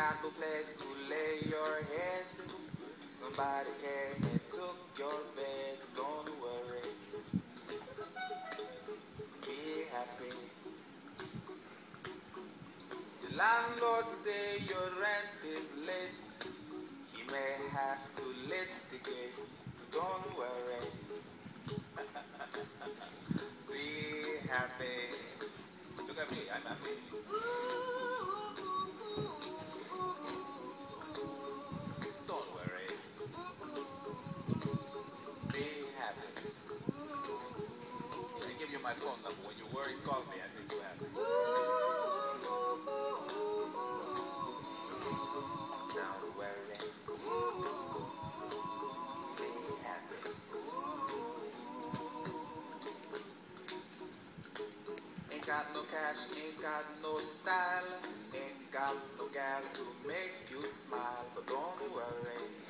Got place to lay your head. Somebody came and took your bed. Don't worry. Be happy. The landlord say your rent is late. He may have to litigate. Don't worry. Be happy. Look at me, I'm happy. My phone number. When you worry, call me. I make you happy. Don't worry. Be happy. Ain't got no cash, ain't got no style, ain't got no gal to make you smile, but don't worry.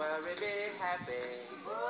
Worry, be happy.